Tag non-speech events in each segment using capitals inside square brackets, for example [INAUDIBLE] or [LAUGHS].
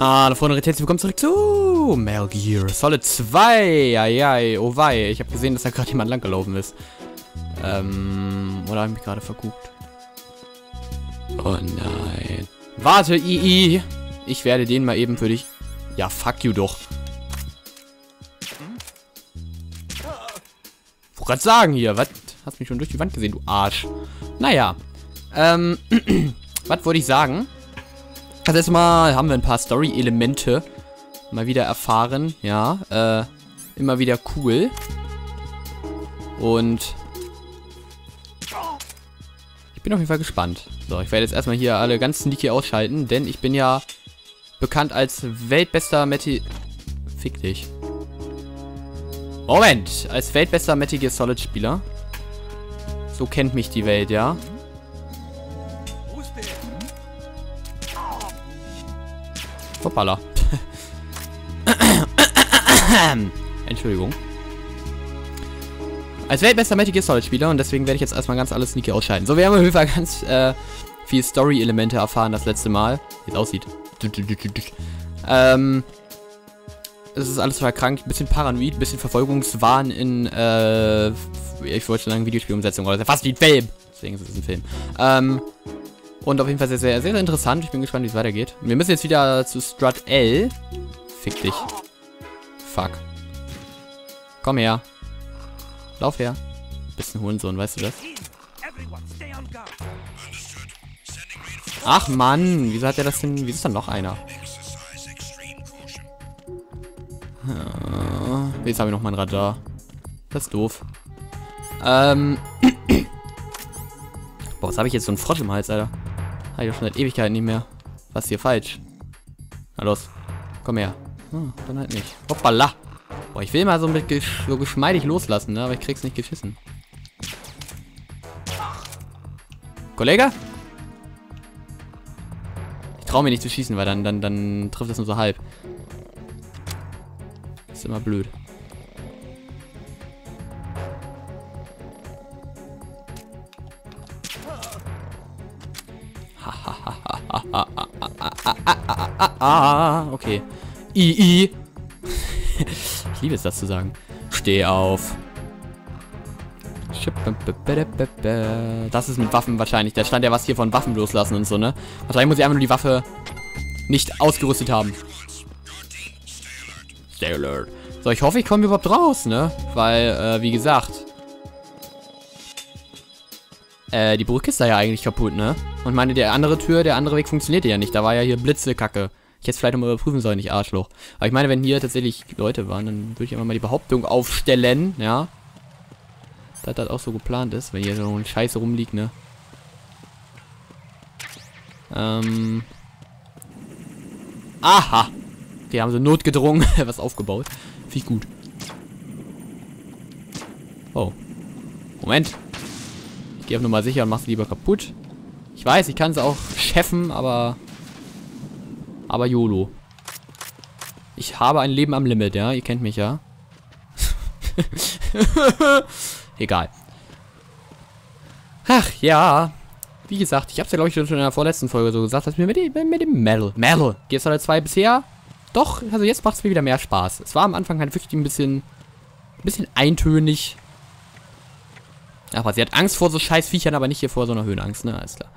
Ah, Freunde, herzlich willkommen zurück zu Metal Gear Solid 2. Eieiei, oh wei. Ich habe gesehen, dass da gerade jemand langgelaufen ist. Ähm, oder habe ich mich gerade verguckt? Oh nein. Warte, II. Ich werde den mal eben für dich... Ja, fuck you doch. Ich gerade sagen hier, was? Hast mich schon durch die Wand gesehen, du Arsch. Naja. Ähm, [CLEARS THROAT] was wollte ich sagen? Das erste Mal haben wir ein paar Story-Elemente mal wieder erfahren. Ja, äh, immer wieder cool. Und ich bin auf jeden Fall gespannt. So, ich werde jetzt erstmal hier alle ganz sneaky ausschalten, denn ich bin ja bekannt als weltbester Meti... Fick dich. Moment, als weltbester Metal Gear Solid Spieler. So kennt mich die Welt, ja. Hoppala. [COUGHS] Entschuldigung. Als weltbester Metal Gear Solid Spieler und deswegen werde ich jetzt erstmal ganz alles sneaky ausschalten. So, wir haben auf jeden Fall ganz äh, viel Story-Elemente erfahren das letzte Mal. Wie es aussieht. Ähm, es ist alles total krank, bisschen paranoid, bisschen Verfolgungswahn in, äh, ich wollte schon sagen Videospielumsetzung, oder fast wie ein Film. Deswegen ist es ein Film. Ähm, und auf jeden Fall sehr, sehr, sehr, sehr interessant. Ich bin gespannt, wie es weitergeht. Wir müssen jetzt wieder zu Strut L. Fick dich. Fuck. Komm her. Lauf her. Bist ein Hurensohn, weißt du das? Ach Mann, wieso hat er das denn? Wieso ist da noch einer? Jetzt habe ich noch mein Radar. Das ist doof. Ähm. [CLEARS THROAT] Boah, was habe ich jetzt so einen Frosch im Hals, Alter? Habe ich doch schon seit Ewigkeiten nicht mehr. Was ist hier falsch? Na los. Komm her. Hm, dann halt nicht. Hoppala. Boah, ich will mal so, mit gesch so geschmeidig loslassen, ne? Aber ich krieg's nicht geschissen. Kollege? Ich traue mir nicht zu schießen, weil dann, dann, dann trifft das nur so halb. Ist immer blöd. Okay. I, I. [LAUGHS] ich liebe es, das zu sagen. Steh auf. Das ist mit Waffen wahrscheinlich. Da stand ja was hier von Waffen loslassen und so, ne? Wahrscheinlich muss ich einfach nur die Waffe nicht ausgerüstet haben. Stay alert. So, ich hoffe, ich komme überhaupt raus, ne? Weil, äh, wie gesagt, äh, die Brücke ist da ja eigentlich kaputt, ne? Und meine, der andere Tür, der andere Weg funktionierte ja nicht. Da war ja hier Blitzekacke. Ich hätte es vielleicht nochmal überprüfen sollen, nicht Arschloch. Aber ich meine, wenn hier tatsächlich Leute waren, dann würde ich einfach mal die Behauptung aufstellen, ja? Dass das auch so geplant ist, wenn hier so ein Scheiße rumliegt, ne? Ähm. Aha! Okay, haben sie notgedrungen [LAUGHS] was aufgebaut. Finde ich gut. Oh. Moment geh auf Nummer sicher und mach sie lieber kaputt. Ich weiß, ich kann sie auch [LAUGHS] cheffen, aber... Aber YOLO. Ich habe ein Leben am Limit, ja? Ihr kennt mich ja. [LAUGHS] Egal. Ach, ja. Wie gesagt, ich habe es ja, glaube ich, schon in der vorletzten Folge so gesagt, dass mir mit, dem, mit dem Metal, Metal, Gears 2 bisher, doch, also jetzt macht es mir wieder mehr Spaß. Es war am Anfang halt wirklich ein bisschen, ein bisschen eintönig. Aber sie hat Angst vor so scheiß Viechern, aber nicht hier vor so einer Höhenangst, ne? Alles klar.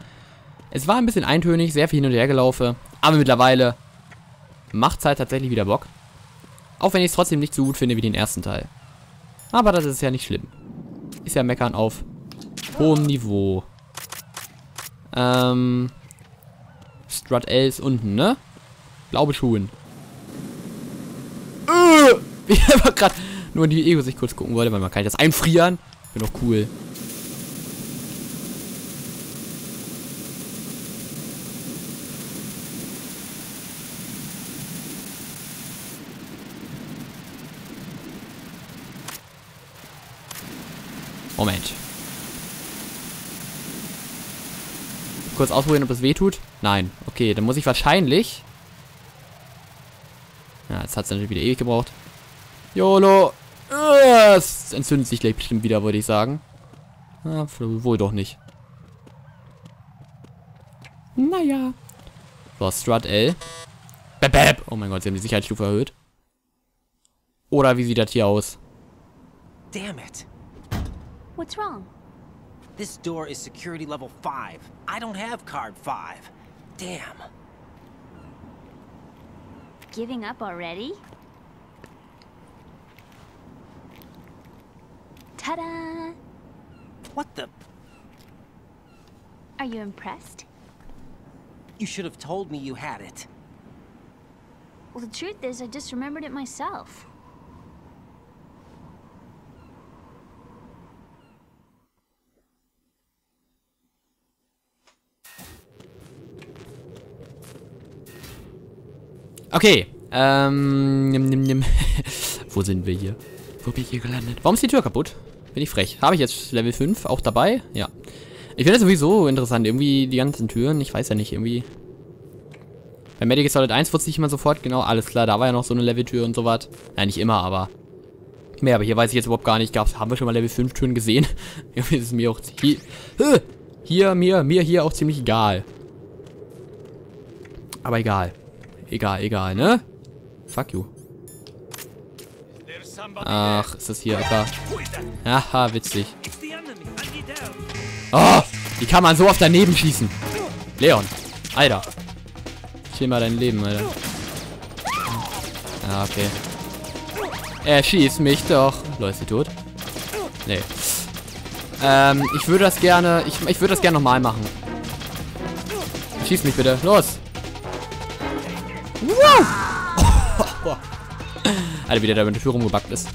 Es war ein bisschen eintönig, sehr viel hin und her gelaufen. Aber mittlerweile macht es halt tatsächlich wieder Bock. Auch wenn ich es trotzdem nicht so gut finde wie den ersten Teil. Aber das ist ja nicht schlimm. Ist ja meckern auf hohem Niveau. Ähm. Strut L ist unten, ne? Blaue Schuhen. Äh, [LAUGHS] ich einfach gerade nur in die Ego sich kurz gucken wollte, weil man kann ich das einfrieren. Bin doch cool. Moment. Kurz ausprobieren, ob das weh tut. Nein. Okay, dann muss ich wahrscheinlich... Ja, jetzt hat es natürlich wieder ewig gebraucht. YOLO! Es entzündet sich gleich bestimmt wieder, würde ich sagen. Ja, wohl doch nicht. Naja. So, Strut L. Bäb, bäb. Oh mein Gott, sie haben die Sicherheitsstufe erhöht. Oder wie sieht das hier aus? Damn it. What's wrong? This door is security level 5. I don't have card 5. Damn. Giving up already? Ta-da! What the? Are you impressed? You should have told me you had it. Well, the truth is, I just remembered it myself. Okay. Ähm. Nimm, nimm, nimm. [LAUGHS] Wo sind wir hier? Wo bin ich hier gelandet? Warum ist die Tür kaputt? Bin ich frech. Habe ich jetzt Level 5 auch dabei? Ja. Ich finde das sowieso interessant. Irgendwie die ganzen Türen. Ich weiß ja nicht, irgendwie. Bei Medic Solid 1 wusste ich immer sofort, genau, alles klar, da war ja noch so eine Level-Tür und sowas. Ja, nicht immer, aber. Mehr, aber hier weiß ich jetzt überhaupt gar nicht. Gab's, haben wir schon mal Level 5 Türen gesehen? [LAUGHS] Irgendwie ist es mir auch. Hier, hier, mir, mir hier auch ziemlich egal. Aber egal. Egal, egal, ne? Fuck you. Ach, ist das hier etwa... Aha, witzig. Oh, wie kann man so oft daneben schießen? Leon, Alter. Chill mal dein Leben, Alter. Ja, okay. Er schießt mich doch. Leute, ist sie tot? Nee. Ähm, ich würde das gerne... Ich, ich würde das gerne nochmal machen. Schieß mich bitte. Los. Wow. Alter, wie der da mit der Tür rumgebackt ist.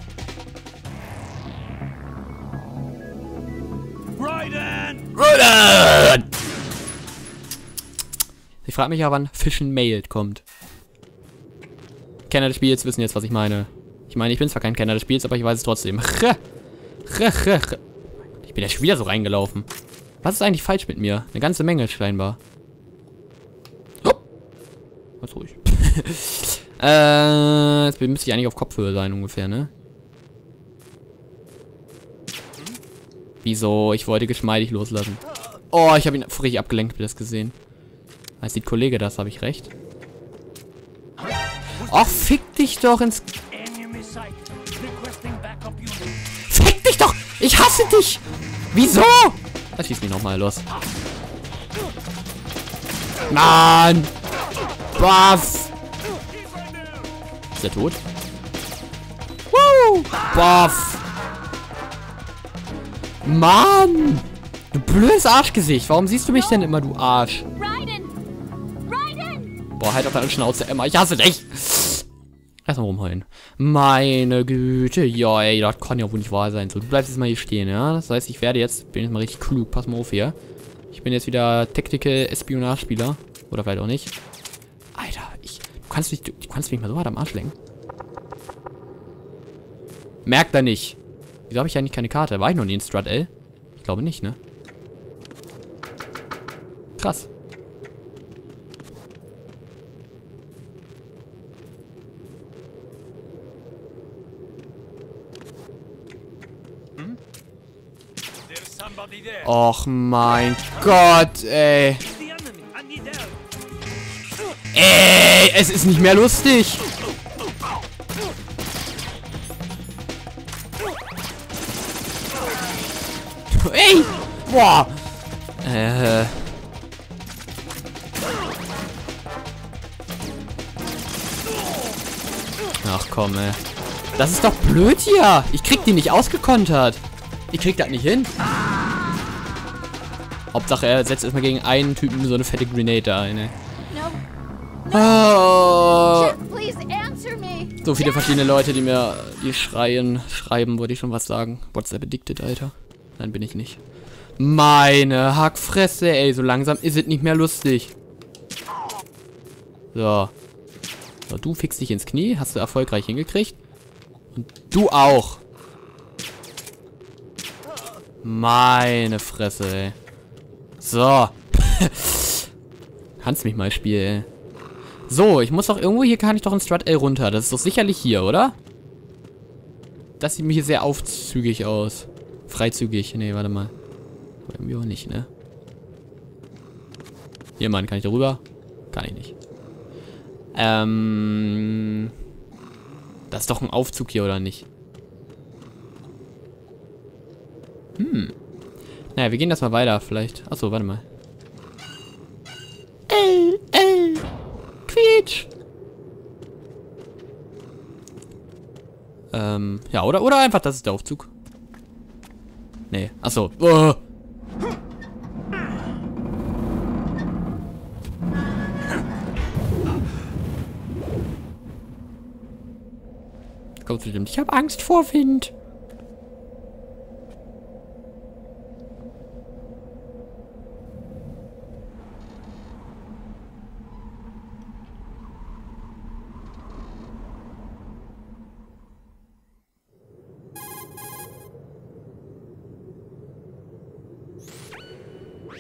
Ich frage mich ja, wann Fischen Mailed kommt. Kenner des Spiels wissen jetzt, was ich meine. Ich meine, ich bin zwar kein Kenner des Spiels, aber ich weiß es trotzdem. Ich bin ja schon wieder so reingelaufen. Was ist eigentlich falsch mit mir? Eine ganze Menge scheinbar. Oh. Ganz ruhig. [LAUGHS] äh, jetzt müsste ich eigentlich auf Kopfhöhe sein ungefähr, ne? Wieso? Ich wollte geschmeidig loslassen. Oh, ich habe ihn richtig abgelenkt, hab das gesehen. Als sieht Kollege das, habe ich recht. Och, fick dich doch ins... Fick dich doch! Ich hasse dich! Wieso? Das schießt mich nochmal los. Mann! Buff! Ist er tot? Woo! Buff! Mann! Du blödes Arschgesicht. Warum siehst du mich denn immer, du Arsch? Boah, halt auf deine Schnauze, Emma. Ich hasse dich. Erstmal rumheulen. Meine Güte. Ja, ey, das kann ja wohl nicht wahr sein. So, du bleibst jetzt mal hier stehen, ja? Das heißt, ich werde jetzt, bin jetzt mal richtig klug. Pass mal auf hier. Ich bin jetzt wieder Tactical Espionage-Spieler. Oder vielleicht auch nicht. Kannst mich, du, du kannst mich mal so hart am Arsch lenken. Merkt er nicht. Wieso habe ich eigentlich keine Karte? War ich noch nie in Strut L? Ich glaube nicht, ne? Krass. Och mein Gott, ey. Ey, es ist nicht mehr lustig. Ey! Boah! Äh. Ach komm, ey. Das ist doch blöd hier. Ich krieg die nicht ausgekontert. Ich krieg das nicht hin. Hauptsache, er setzt erstmal gegen einen Typen so eine fette Grenade ein, ey. Oh, so viele verschiedene Leute, die mir die schreien, schreiben, wollte ich schon was sagen. WhatsApp addicted, Alter. Nein, bin ich nicht. Meine Hackfresse, ey. So langsam ist es nicht mehr lustig. So. so. Du fixst dich ins Knie. Hast du erfolgreich hingekriegt. Und du auch. Meine Fresse, ey. So. [LAUGHS] Kannst mich mal spielen, ey. So, ich muss doch irgendwo, hier kann ich doch in Strat L runter. Das ist doch sicherlich hier, oder? Das sieht mir hier sehr aufzügig aus. Freizügig. Nee, warte mal. Irgendwie auch nicht, ne? Hier, Mann, kann ich da rüber? Kann ich nicht. Ähm. Das ist doch ein Aufzug hier, oder nicht? Hm. Naja, wir gehen das mal weiter, vielleicht. Achso, warte mal. Ey, ey. Quietsch. Ähm, ja, oder, oder einfach, das ist der Aufzug. Nee, achso. Oh. Kommt bestimmt. Ich habe Angst vor Wind.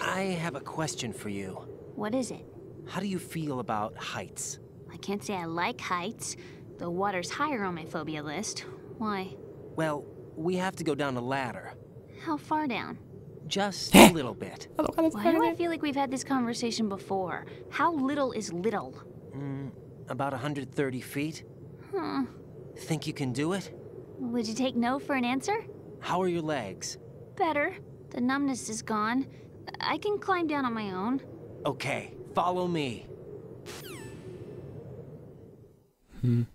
I have a question for you. What is it? How do you feel about heights? I can't say I like heights. The water's higher on my phobia list. Why? Well, we have to go down a ladder. How far down? Just [LAUGHS] a little bit. Hallo, Why do I feel like we've had this conversation before? How little is little? Mm, about 130 feet. Hmm. Think you can do it? Would you take no for an answer? How are your legs? Better. The numbness is gone. I can climb down on my own. Okay, follow me. The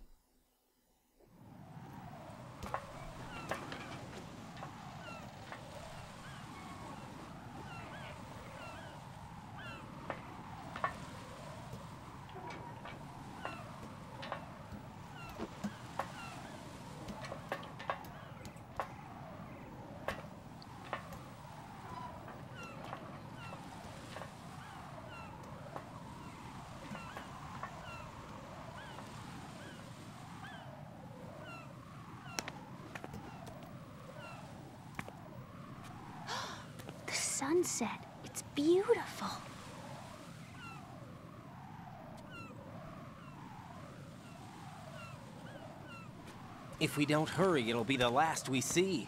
sunset. It's beautiful. If we don't hurry, it'll be the last we see.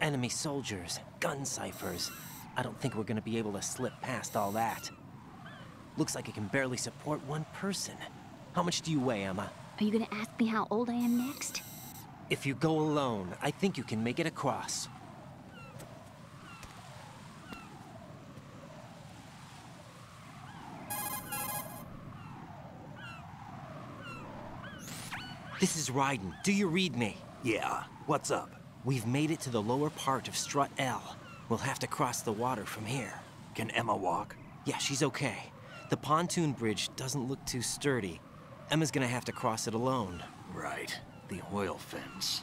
Enemy soldiers, gun ciphers. I don't think we're gonna be able to slip past all that. Looks like it can barely support one person. How much do you weigh, Emma? Are you gonna ask me how old I am next? If you go alone, I think you can make it across. This is Ryden. Do you read me? Yeah, what's up? We've made it to the lower part of Strut L. We'll have to cross the water from here. Can Emma walk? Yeah, she's okay. The pontoon bridge doesn't look too sturdy. Emma's gonna have to cross it alone. Right, the oil fence.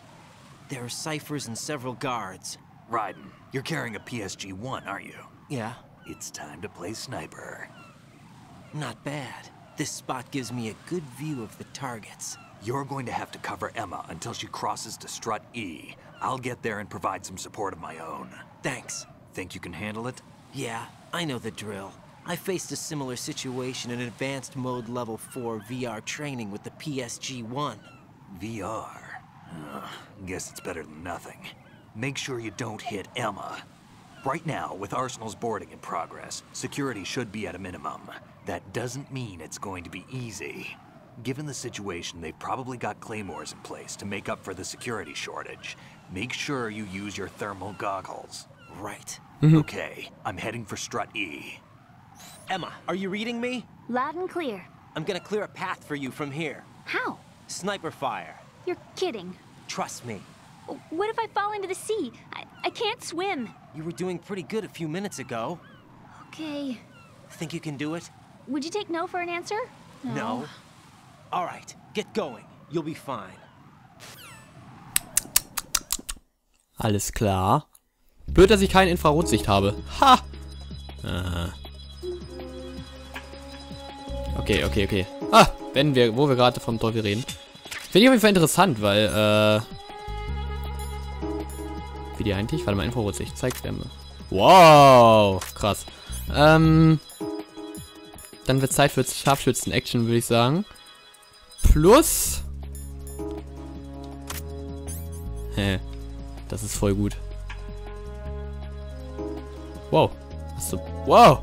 There are ciphers and several guards. Ryden, you're carrying a PSG-1, aren't you? Yeah, It's time to play sniper. not bad. This spot gives me a good view of the targets. You're going to have to cover Emma until she crosses to strut E. I'll get there and provide some support of my own. Thanks. Think you can handle it? Yeah, I know the drill. I faced a similar situation in advanced mode level 4 VR training with the PSG-1. VR. Ugh, guess it's better than nothing. Make sure you don't hit Emma. Right now, with Arsenal's boarding in progress, security should be at a minimum. That doesn't mean it's going to be easy. Given the situation, they've probably got claymores in place to make up for the security shortage. Make sure you use your thermal goggles. Right. Mm-hmm. Okay, I'm heading for strut E. Emma, are you reading me? Loud and clear. I'm gonna clear a path for you from here. How? Sniper fire. You're kidding. Trust me. What if I fall into the sea? I, I can't swim. You were doing pretty good a few minutes ago. Okay. Think you can do it? Would you take no for an answer? All get going. You'll be fine. Alles klar. Blöd, dass ich keine Infrarotsicht habe. Ha! Äh. Okay, okay, okay. Ah, wenn wir, wo wir gerade vom Teufel reden. Finde ich auf jeden Fall interessant, weil, äh... Wie die eigentlich? Warte mal, Infrarotsicht. Zeigt Wärme. Wow! Krass. Ähm... Dann wird Zeit für Scharfschützen-Action, würde ich sagen. Plus... Hä. Das ist voll gut. Wow. Ist so... Wow!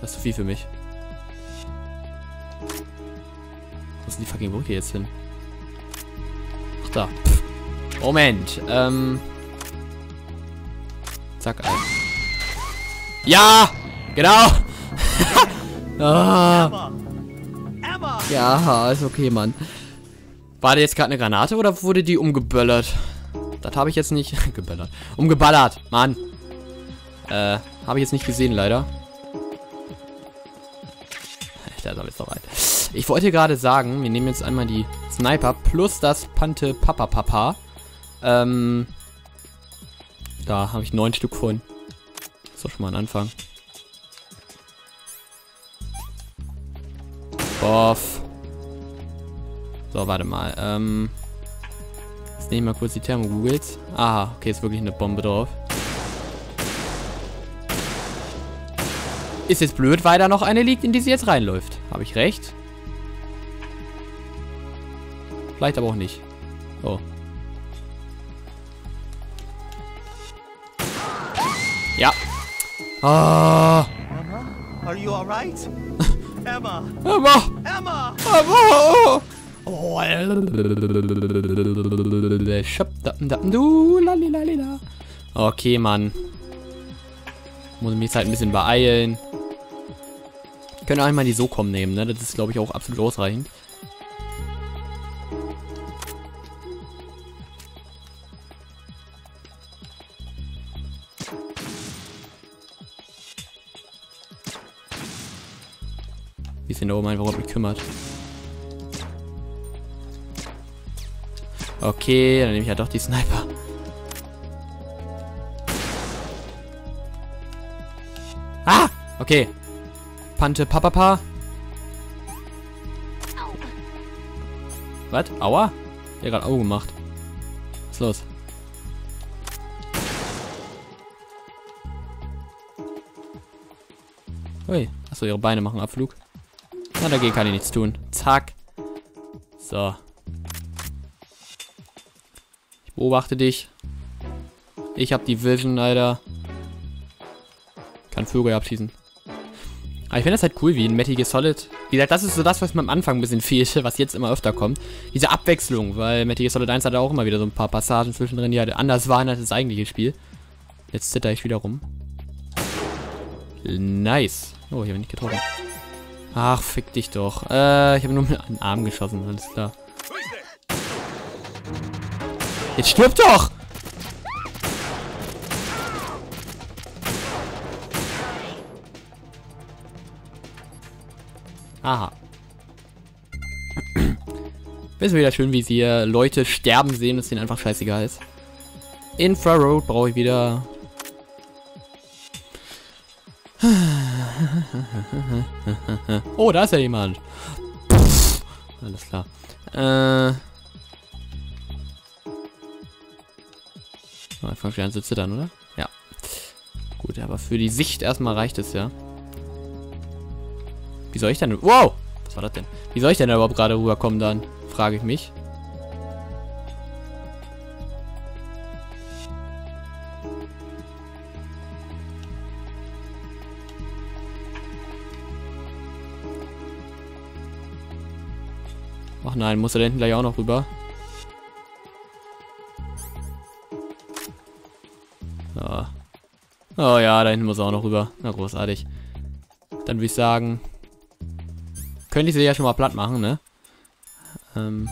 Das ist zu viel für mich. Wo ist denn die fucking Brücke jetzt hin? Ach da. Pff. Moment. Ähm... Zack, ein. Ja! Genau! [LAUGHS] ah. Ja, ist okay, Mann. War da jetzt gerade eine Granate oder wurde die umgeböllert? Das habe ich jetzt nicht... [LAUGHS] geböllert. Umgeballert, Mann. Äh, habe ich jetzt nicht gesehen, leider. Da ist jetzt noch ein. Ich wollte gerade sagen, wir nehmen jetzt einmal die Sniper plus das Pante Papa Papa. Ähm, da habe ich neun Stück von. Ist doch schon mal ein Anfang. Boff. So, warte mal. Ähm, jetzt nehme ich mal kurz die Thermogoogles. Aha, okay, ist wirklich eine Bombe drauf. Ist jetzt blöd, weil da noch eine liegt, in die sie jetzt reinläuft. Habe ich recht? Vielleicht aber auch nicht. Oh. Ja. Ah. Emma? Are you alright? Emma! Aber, Emma! aber. Oh. Du, lalilalila. Okay, Mann. Muss mich jetzt halt ein bisschen beeilen. Können auch einmal die SOCOM nehmen, ne? Das ist, glaube ich, auch absolut ausreichend. Da oben einfach überhaupt nicht kümmert? Okay, dann nehme ich ja doch die Sniper. Ah! Okay. Pante Papapa. Was? Aua? Der gerade Auge gemacht. Was ist los? Ui. Achso, ihre Beine machen Abflug. Na, dagegen kann ich nichts tun. Zack. So. Ich beobachte dich. Ich habe die Vision, leider. Kann Vögel abschießen. Aber ich finde das halt cool, wie in Metal Gear Solid. Wie gesagt, das ist so das, was mir am Anfang ein bisschen [LAUGHS] fehlte, was jetzt immer öfter kommt. Diese Abwechslung, weil Metal Gear Solid 1 hatte auch immer wieder so ein paar Passagen zwischendrin, die halt anders waren als das eigentliche Spiel. Jetzt zitter ich wieder rum. Nice. Oh, ich habe nicht getroffen. Ach, fick dich doch. Äh, ich habe nur mit einem Arm geschossen, alles klar. Jetzt stirb doch! Aha. [CLEARS THROAT] Ist wieder schön, wie sie hier Leute sterben sehen, dass denen einfach scheißegal ist. Infraroad brauche ich wieder. [SIGHS] [LAUGHS] Oh, da ist ja jemand. Pff, alles klar. Äh. Oh, ich fange schon an zu zittern, oder? Ja. Gut, aber für die Sicht erstmal reicht es ja. Wie soll ich denn... Wow! Was war das denn? Wie soll ich denn da überhaupt gerade rüberkommen dann? Frage ich mich. Nein, muss er da hinten gleich auch noch rüber? Oh. oh ja, da hinten muss er auch noch rüber. Na großartig. Dann würde ich sagen, könnte ich sie ja schon mal platt machen, ne? Ähm.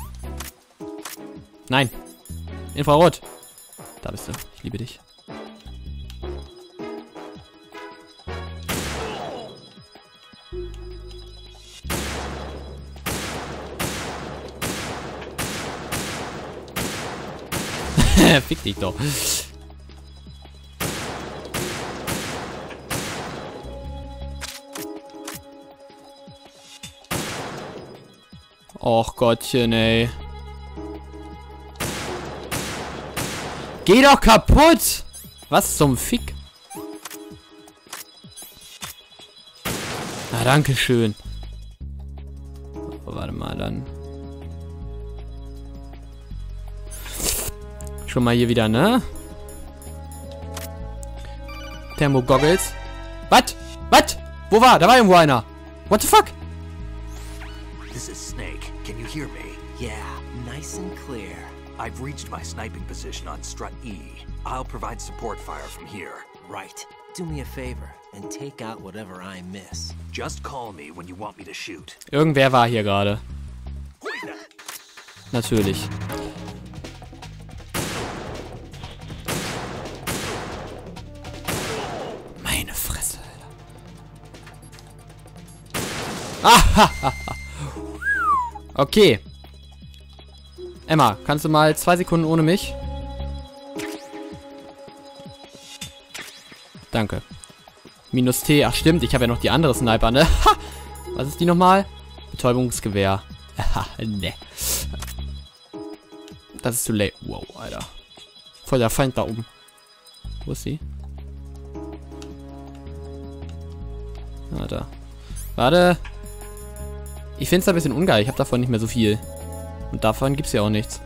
Nein. Infrarot. Da bist du. Ich liebe dich. [LAUGHS] Fick dich doch. Och Gottchen, ey. Geh doch kaputt! Was zum Fick? Ah, danke schön. Schon mal hier wieder, ne? Thermogoggles. Was? Was? Wo war? Da war irgendwo einer. What the fuck? This is Snake. Can you hear me? Yeah, nice and clear. I've reached my sniping position on Strut E. I'll provide support fire from here. Right. Do me a favor and take out whatever I miss. Just call me when you want me to shoot. Irgendwer war hier gerade. Natürlich. [LAUGHS] Okay. Emma, kannst du mal zwei Sekunden ohne mich? Danke. Minus T. Ach stimmt, ich habe ja noch die andere Sniper, ne? [LAUGHS] Ha! Was ist die nochmal? Betäubungsgewehr. [LAUGHS] Ne. Das ist zu late. Wow, Alter. Voll der Feind da oben. Wo ist sie? Ah, da. Warte. Ich finde es ein bisschen ungeil. Ich habe davon nicht mehr so viel. Und davon gibt es ja auch nichts.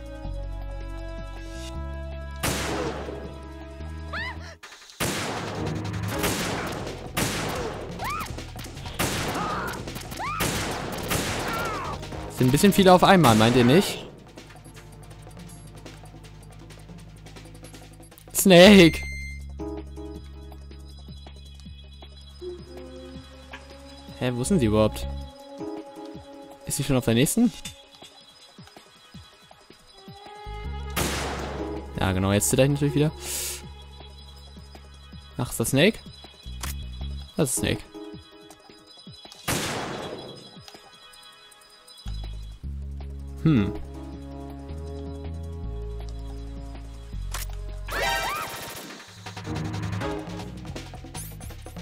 Sind ein bisschen viele auf einmal, meint ihr nicht? Snake! Hä, wo sind sie überhaupt? Ist sie schon auf der nächsten? Ja, genau, jetzt zitter ich natürlich wieder. Ach, ist das Snake? Das ist Snake. Hm.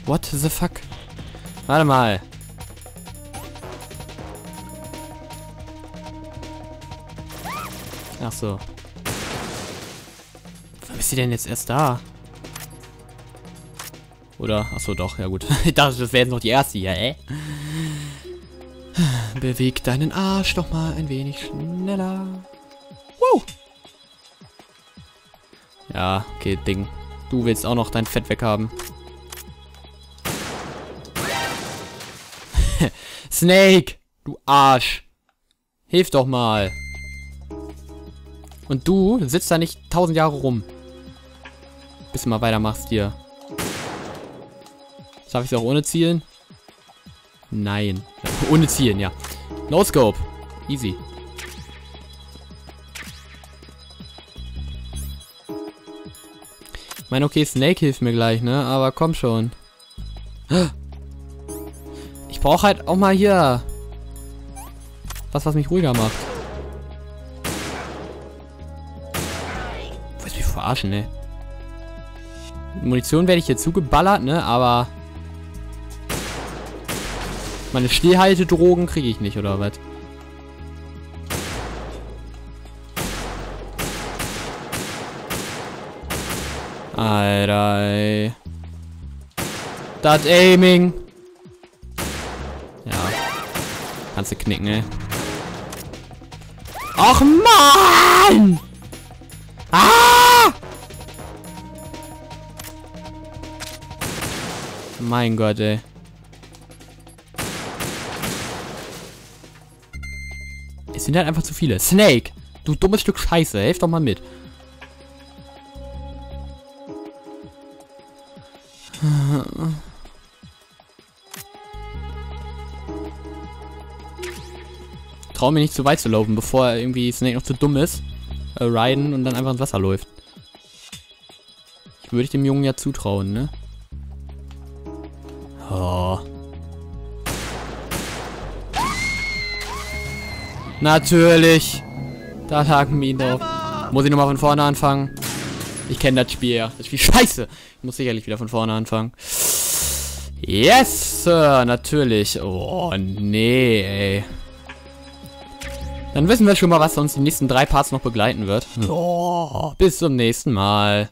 What the fuck? Warte mal. Ach so. Warum ist sie denn jetzt erst da? Oder? Ach so, doch, ja gut. [LAUGHS] Ich dachte, das wäre jetzt noch die erste hier, ey. Beweg deinen Arsch doch mal ein wenig schneller. Woo! Ja, okay, Ding. Du willst auch noch dein Fett weghaben. [LAUGHS] Snake! Du Arsch! Hilf doch mal! Und du sitzt da nicht tausend Jahre rum. Bis du mal weitermachst hier. Schaffe ich es auch ohne Zielen? Nein. Ohne Zielen, ja. No Scope. Easy. Ich meine, okay, Snake hilft mir gleich, ne? Aber komm schon. Ich brauche halt auch mal hier was, was mich ruhiger macht. Verarschen, ne? Munition werde ich hier zugeballert, ne? Aber meine Stillhaltedrogen kriege ich nicht, oder was? Alter, ey. Das Aiming. Ja. Kannst du knicken, ey. Ach, Mann! Mein Gott, ey. Es sind halt einfach zu viele. Snake! Du dummes Stück Scheiße, helf doch mal mit. Trau mir nicht zu weit zu laufen, bevor irgendwie Snake noch zu dumm ist. Äh, riden und dann einfach ins Wasser läuft. Ich würde ich dem Jungen ja zutrauen, ne? Natürlich. Da haken wir ihn drauf. Muss ich nochmal von vorne anfangen? Ich kenne das Spiel ja. Das Spiel scheiße. Ich muss sicherlich wieder von vorne anfangen. Yes, Sir. Natürlich. Oh, nee, ey. Dann wissen wir schon mal, was uns die nächsten drei Parts noch begleiten wird. Oh, bis zum nächsten Mal.